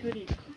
귤이